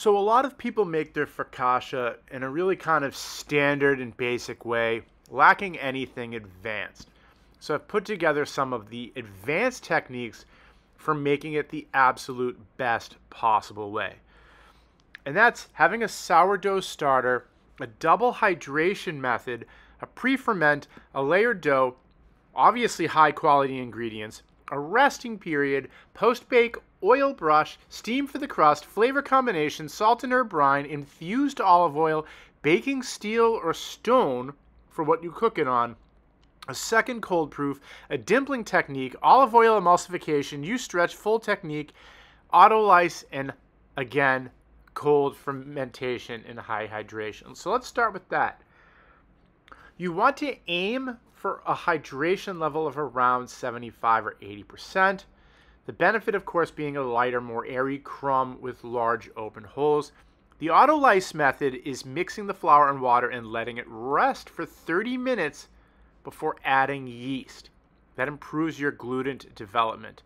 So a lot of people make their focaccia in a really kind of standard and basic way, lacking anything advanced. So I've put together some of the advanced techniques for making it the absolute best possible way. And that's having a sourdough starter, a double hydration method, a pre-ferment, a layered dough, obviously high quality ingredients, a resting period, post-bake oil brush, steam for the crust, flavor combination, salt and herb brine, infused olive oil, baking steel or stone for what you cook it on, a second cold proof, a dimpling technique, olive oil emulsification, you stretch, fold technique, autolyse, and again, cold fermentation and high hydration. So let's start with that. You want to aim for a hydration level of around 75 or 80%. The benefit, of course, being a lighter, more airy crumb with large open holes. The autolyse method is mixing the flour and water and letting it rest for 30 minutes before adding yeast. That improves your gluten development.